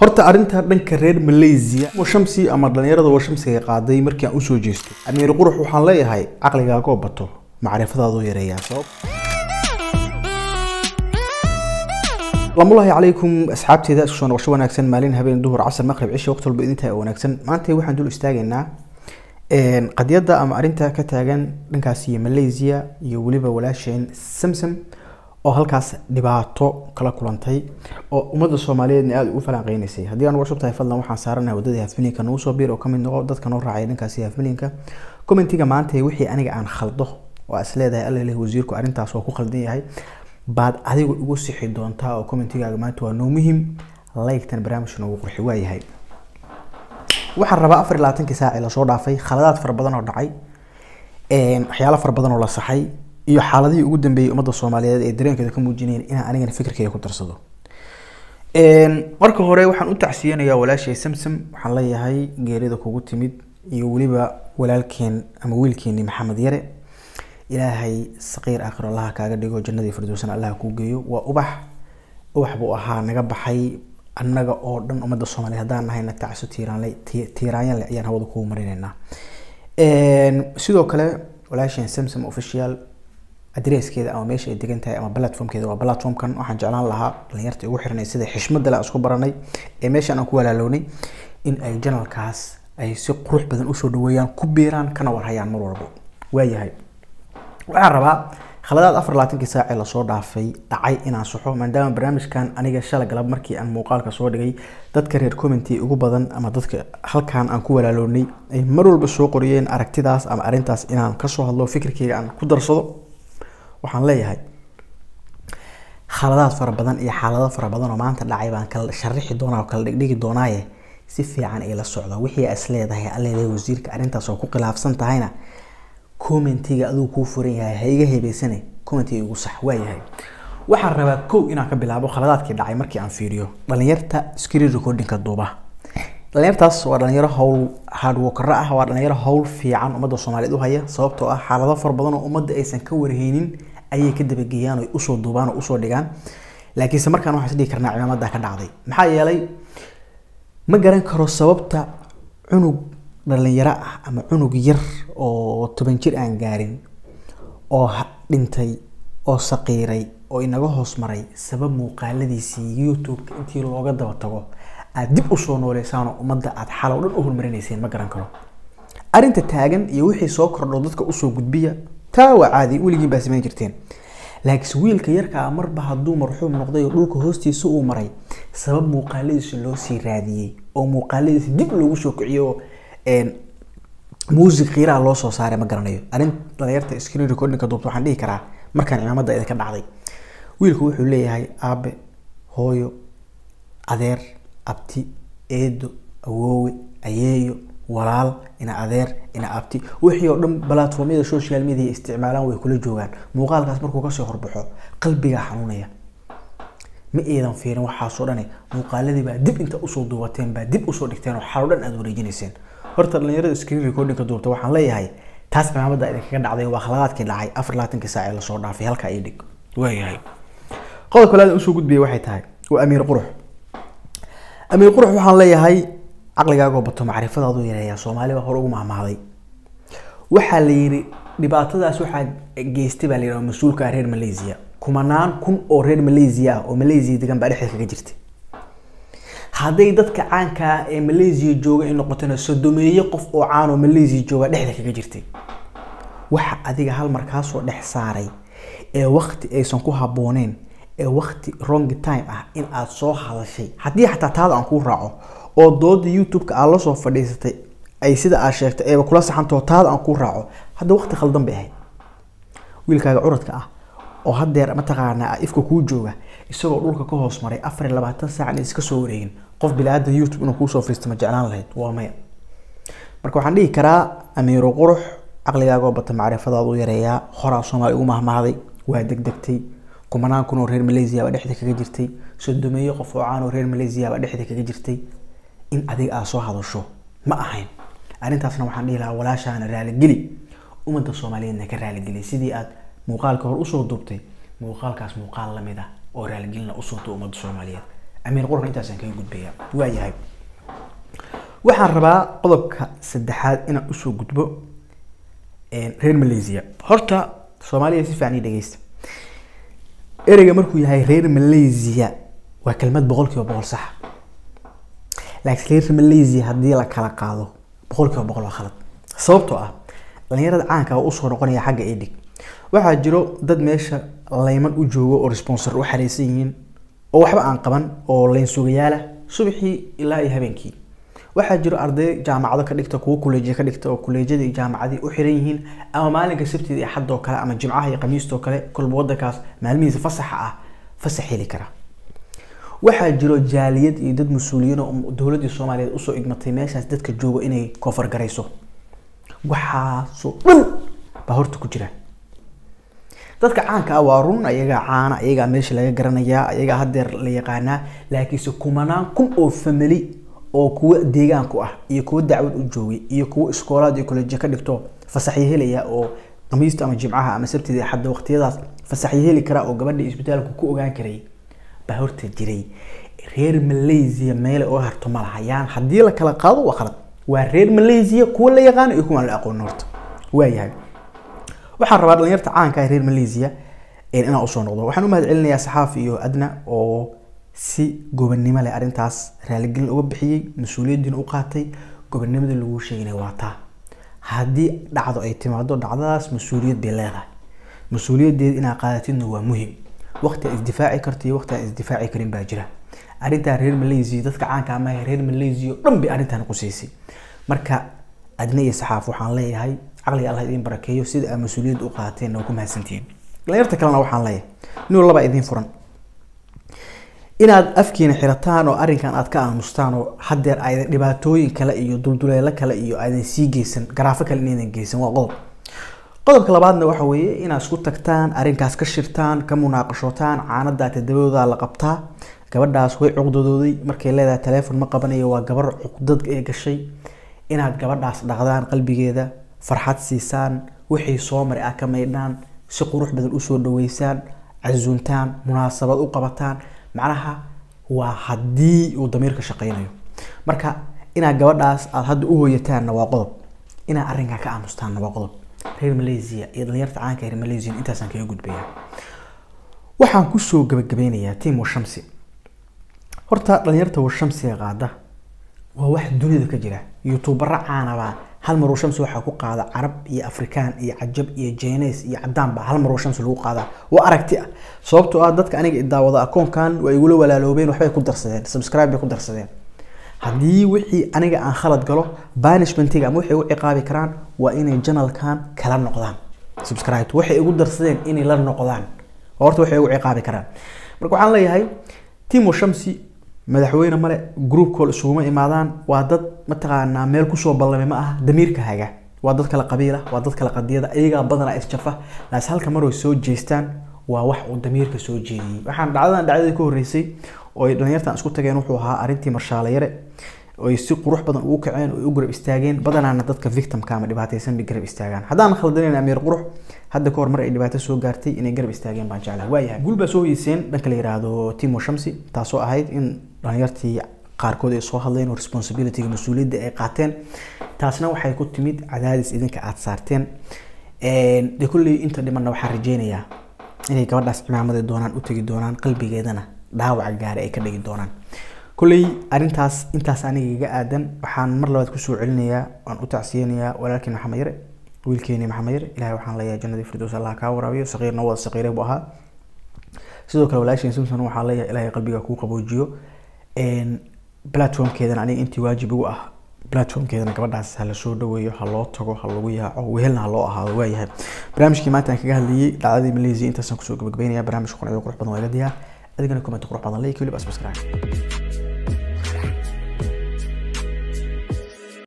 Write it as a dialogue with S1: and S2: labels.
S1: horta arrinta dhanka reer malaysia washamsi ama dhalinyarada washamsiga qaaday markii aan u soo jeesto amiir qurux waxaan leeyahay caqligaaga oo bato macrifadaadu yareeyaa sabab. Lamulahi calaykum asxaabteeda isku soo noqosho wanaagsan maalin habeen duhur casar maqrib cisha waqti walba idintaa wanaagsan. Maanta waxaan dul istaagaynaa qadiyadda ama arrinta ka taagan dhankaas iyo malaysia iyo weliba walaasheen samsam oo halkaas dhibaato kala kulantay oo ummadda soomaaliyeedna aada ugu falanqeynaysay haddii aan warshab tahay fadlan waxaan saaranahay waddadii hafmilinka nagu soo biir oo ka mid noqo dadka noo raacay dhankaasi hafmilinka commentiga maanta wixii aniga aan khaldo waa is leedahay alleh wasiirku arrintaas oo ku khaldan yahay baad adigu igu sixi doontaa oo commentigaaga maanta waa noo muhiim like-tan barnaamijka noogu qurxi waayahay waxaan rabaa afar iyo labaatankii saaci la soo dhaafay khaladaad fara badan oo dhacay waxyaalo fara badan oo la saxay iyo xaaladihii ugu dambeeyey ummadda soomaaliyeed ee dareenkeeda ka muujinayeen inaan anigana fikirkeyga ku darsado. Marka hore waxaan u tacsiyanayaa walaashay samsam. Waxaan leeyahay geerida kugu timid iyo weliba walaalkeen ama wiilkeenii maxamed yare. Ilaahay saqiir aakhir allaha kaaga dhigo jannadii firdowsana allaha kuu geeyo. Waa ubax ubax buu ahaa naga baxay. Annaga oo dhan ummadda soomaaliyeed haddaan nahayna tacso tiiraanle tiiraanyanle ayaan hawada kugu marinaynaa. Sidoo kale walaasheen samsam official adreeskeeda ama meesha ay degan tahay ama platformkeeda waa platformkan. Waxaan jeclaan lahaa dhalinyarta igu xiranay sida xishmada aan isku baranay ee meeshan aan ku walaalownay in ay janalkaas ay si qurux badan u soo dhaweeyaan ku biiraan kana warhayaan mar walbo waayahay waxaan rabaa khaladaad afar labaatankii saacee la soo dhaafay dhacay inaan saxo maadaama barnaamijkan aniga shala galab markii aan muuqaalka soo dhigay dadka reer commenty ugu badan ama dadka halkan aan ku walaalownay ay mar walba soo qoriyeen aragtidaas ama arrintaas inaan ka soo hadlo fikirkeyga aan ku darsado waxaan leeyahay. Khaladaad fara badan iyo xaalado fara badan oo maanta dhacay baan kala sharixi doonaa oo kala dhigdhigi doonaaye. Si fiican ay la socda. Wixii is leedahay alleedahay wasiirka arrintaas oo ku khilaafsan tahayna commentiga aduu kuu furan yahay ha iga hebeysane commentiga igu sax waayahay waxaan rabaa kow inaan ka bilaabo khaladaadkii dhacay markii aan fiiriyo. Dhalinyarta screen recordingka duuba dhalinyartaas waa dhalinyaro howl hardworkero ah waa dhalinyaro howl fiican ummadda soomaaliyeed u haya sababtoo ah xaalado fara badan oo ummadda aysan ka warheynin ayay ka dabageeyaan oo u soo duubaan oo u soo dhigaan. Laakiinse markaan waxaan isdhihi karnaa cimaamada ka dhacday. Maxaa yeelay ma garan karo sababta cunug dhalinyaro ah ama cunug yar oo toban jir aan gaarin oo dhintay oo saqiiray oo inaga hoos maray sabab muuqaaladiisii youtube-ka intii looga daba tago aad dib u soo nooleysaan ummadda aad xalow dhan u hormarinayseen ma garan karo. Arrinta taagan iyo wixii soo kordho dadka u soo gudbiya taa waa caadi weligiin baa samayn jirteen. Laakiinse wiilka yarkaa marba hadduu marxuum noqday oo dhulka hoostiisa uu maray sabab muuqaaladiisa loo sii raadiyey oo muuqaaladiisa dib loogu soo kiciyo oo music qiiraha loo soo saaray ma garanayo. Arrin dhalinyarta screen recordingka duubta waxaan dhihi karaa markaan cimaamada idinka dhacday. Wiilku wuxuu leeyahay aabe hooyo adeer abti eedo awoowe ayeeyo walaal ina adeer ina abti. Wixii oo dhan platformyada social media isticmaalaan way kula joogaan. Muuqaalkaas markuu ka soo horbaxo qalbigaa xanuunaya. Ma eedan fiirin waxaasoo dhane muuqaaladii baa dib inta u soo duubateen baa dib u soo dhigteen oo xalo dhan aad wareejinayseen horta dhalinyarada screen recordingka duubta waxaan leeyahay taas cimaamada idinkaga dhacday waa khaladaadkii dhacay afar labaatankii saac ee la soo dhaafay halkaa ii dhig waayahay qodob kale u soo gudbiyay waxay tahay waa amiir qurux amiir qurux waxaan leeyahay caqligaagoo bato macrifadaadu yareeyaa soomaaliba hore ugu mahmahday waxaa la yidhi dhibaatadaas waxaa geystay baa la yidhi mas'uulka reer malaysia. Kumanaan kun oo reer malaysia ah oo malaysia degan baa dhexda kaga jirtay. Hadday dadka caanka ah ee malaysia jooga ay noqotona sodomeeye qof oo caan oo malaysia jooga dhexda kaga jirtay. Waxa adiga hal mar kaasoo dhex saaray ee wakti aysan ku habbooneen ee wakti wrong time ah in aad soo hadashay. Haddii xataa taada aan kuu raaco oo dooda youtube-ka aad la soo fadhiisatay ay sida aad sheegtay eeba kula saxantao taada aan kuu raaco hadda wakti khaldan bay ahayd. Wiilkaaga curadka ah oo hadeer mataqaanaa ifka kuu jooga isagoo dhulka ka hoos maray afar iyo labaatan saacan iska soo wareegin qof bilaadan youtube inuu kuusoo fariisto ma jeclaan lahayd? Waa maya. Marka waxaan dhihi karaa amiiro qurux caqligaagoo bata macrifadaadu yareeyaa horaa soomaali ugu mahmahday waa degdegtay kumanaan kun oo reer malaysia baa dhexda kaga jirtay sodomeeyo qof oo caan reer malaysia baa dhexda kaga jirtay. In adiga aad soo hadasho ma ahayn. Arrintaasna waxaan dhihi lahaa walaashaana raaligeli ummadda soomaaliyeedna ka raaligeli sidii aad muuqaalka hor u soo duubtay muuqaalkaas muuqaal la mid ah oo raaligelina u soo duub ummadda soomaaliyeed. Amiir qurxun intaasaan kaga gudbaya. Waayahay waxaan rabaa qodobka saddexaad inaan u soo gudbo reer malaysia. Horta soomaaliya si fiican ii dhegeysta ereyga markuu yahay reer malaysia waa kelmad boqol kiiba boqol sax. Laakiin reer malaysia haddii la kala qaado boqol kiiba boqol waa khalad. Sababtoo ah dhalinyarada caanka ah u soo noqonaya xagga edhig waxaa jiro dad meesha layman u joogo oo responsor u xareysan yihiin oo waxba aan qaban oo layn subaxii ilaa iyo habeenkii waxaa jiro arday jaamacado ka dhigta kuwo kuleejiya ka dhigta oo kuleejyada iyo jaamacadii u xiran yihiin ama maalinka sabtida iyo xad oo kale ama jimcaha iyo khamiista oo kale kolba wadankaas maalmihiisa fasaxa ah fasax heli kara. Waxaa jiro jaaliyad iyo dad mas'uuliyiin oo dowladii soomaaliyeed u soo igmatay meeshaas dadka joogo inay koofar waxaasoo dhan baa horta ku jira. Dadka caanka ah waa run ayagaa caana ayagaa meesha laga garanayaa ayagaa hadeer la yaqaanaa laakiinse kumanaan kun oo famili oo kuwa deegaanku ah iyo kuwa dacwad u joogay iyo kuwa iskoolaad iyo kolejya ka dhigto fasaxyo helaya oo khamiista ama jimcaha ama sabtida xadda waqtiyadaas fasaxyo heli kara oo gabadha isbitaalku ku ogaan karay baa horta jiray. Reer malaysia meele oo harto ma lahayaan haddii la kala qaado waa khalad. Waa reer malaysia kuwa la yaqaano iyo kuwa aan la aqoonin horta waayahay waxaan rabaa dhalinyarta caanka ah reer malaysia inaan u soo noqdo. Waxaan u mahad celinayaa saxaafi iyo adna oo si gobonnimo leh arrintaas raaligelin uga bixiyey mas'uuliyaddiina u qaatay gobonnimada lagu sheeginay waa taa. Haddii dhacdo ay timaado dhacdadaas mas'uuliyad bay leedahay. Mas'uuliyaddeeda inaad qaadatidna waa muhiim waqti aad isdifaaci karto iyo waqti aan isdifaaci karin baa jira. Arrintaa reer malaysia dadka caanka amaha reer malaysia oo dhan bay arrintan qusaysay marka adna iyo saxaaf waxaan leeyahay caqliga allah idin barakeeyo sida aad mas'uuliyadda u qaateen waa ku mahadsantihiin dhalinyarta kalena waxaan leeyahay nin walaba idin furan inaad afkiina xirataan oo arrinkan aad ka aamustaan oo hadeer aydan dhibaatooyin kale iyo dulduleelo kale iyo aydan sii geysan garaafo kale inaydan geysan waa qodob. Qodobka labaadna waxa weeye inaad isku tagtaan arrinkaas ka shirtaan ka munaaqashootaan caanadaa tadabadooda la qabtaa gabadhaas way cuqdadooday markay leedahay teleefon ma qabanayo waa gabar cuqdad ee gashay. Inaad gabadhaas dhaqdaan qalbigeeda farxad siisaan wixii soo maray ah ka maydhaan si qurux badan u soo dhaweysaan casuuntaan munaasabad u qabataan macnaha waa haddii uu damiirka shaqeynayo marka inaad gabadhaas aada hadda u hooyataanna waa qodob inaad arrinkaa ka aamustaanna waa qodob reer malaysia iyo dhalinyarta caanka reer malaysia intaasaan kaga gudbaya waxaan ku soo gabagabeynayaa tim washamsi. Horta dhalinyarta washamsiga qaada waa wax dunida ka jira. Youtubera caanabaa hal mar washamsi waxaa ku qaada carab iyo afrikaan iyo cajab iyo jines iyo cadaan baa hal mar washamsi lagu qaadaa waa aragti ah. Sababtoo ah dadka aniga daawada akoonkan waa igula walaaloobeen waxbay ku darsadeen subscribe bay ku darsadeen. Haddii wixii aniga aan khalad galo banishmentiga ama waxay u ciqaabi karaan waa inay janalkan kala noqdaan. Subscribe waxay igu darsadeen inay la noqdaan. Horta waxay ugu ciqaabi karaan. Marka waxaan leeyahay timo shamsi madaxweyne male group call isuguma imaadaan. Waa dad mataqaanaa meel ku soo ballamay ma aha damiirka haga waa dad kala qabiila waa dad kala qadiyada iyagaa badanaa isjafa laas halka mar way soo jeestaan waa wax uu damiirka soo jeediyey. Waxaan dhacdadan dhacdadii ka horreysay oo ay dhalinyartan isku tageen wuxuu ahaa arrintii marshaale yare oy si qurux badan ugu kaceen oo u garab istaageen badanaana dadka victimka ama dhibaataysan bay garab istaagaan. Haddaan khaldanayn amiir qurux hadda kahor mar ay dhibaato soo gaartay inay garab istaageen baan jeclahay. Waayahay guul baa soo hoyeyseen dhanka la yiraahdo timo shamsi taasoo ahayd in dhalinyartii qaarkood ay soo hadleen oo responsibilityga mas'uuliyadda ay qaateen. Taasna waxay ku timid cadaadis idinka aada saarteen. De kulley inta dhimanna waxaan rajeynayaa inay gabadhaas cimaamadi doonaan u tegi doonaan qalbigeedana dhaawaca gaari ay ka dhigi doonaan kulley arrintaas intaas aniga iga aadan waxaan mar labaad ku soo celinayaa waan u tacsiyeynayaa walaalkii maxamed wiilkeeni maxamed ilahay waxaan leeyahay jannadii firdows allah kaa waraabiyo saqiirna wada saqiire buu ahaa. Sidoo kale walaashiin simpson waxaan leeyahay ilaahay qalbiga kuu qaboojiyo. Platformkeedana aniga intii waajib igu ah platformkeedana gabadhaas ha la dhaweeyo ha loo tago ha lagu yaaco wehelna ha loo ahaado waayahay barnaamijkii maanta aan kaga hadlayay dhacdadii malaysia intaasaan ku soo gabagabeynaya barnaamij qurxiyo qurux badan waa iga diyaa. Adigana comment qurux badan like weliba subscribe